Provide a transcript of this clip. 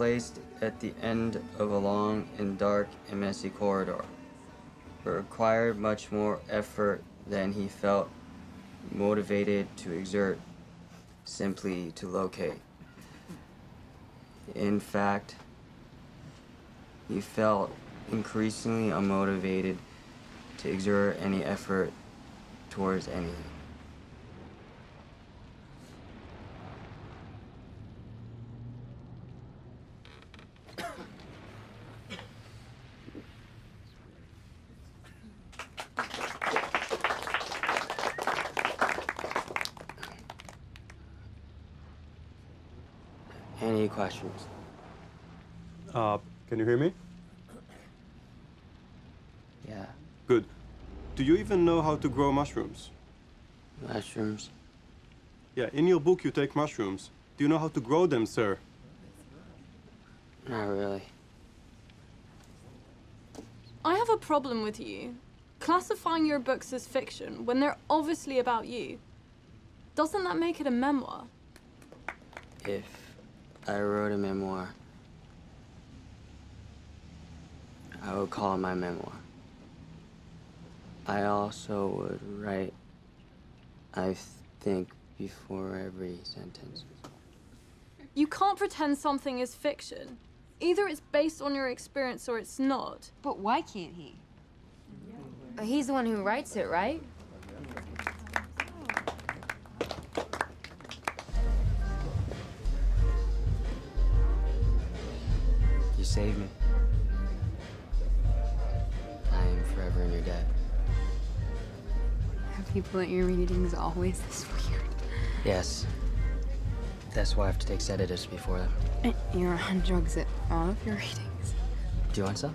placed at the end of a long and dark and messy corridor. It required much more effort than he felt motivated to exert simply to locate. In fact, he felt increasingly unmotivated to exert any effort towards anything. Any questions? Uh, can you hear me? Yeah. Good. Do you even know how to grow mushrooms? Mushrooms? Yeah, in your book you take mushrooms. Do you know how to grow them, sir? Not really. I have a problem with you. Classifying your books as fiction when they're obviously about you. Doesn't that make it a memoir? If I wrote a memoir, I would call it my memoir. I also would write, I think, before every sentence. You can't pretend something is fiction. Either it's based on your experience or it's not. But why can't he? He's the one who writes it, right? You saved me. I am forever in your debt. Have people at your readings always this weird? Yes. That's why I have to take sedatives before them. You're on drugs at all of your readings. Do you want some?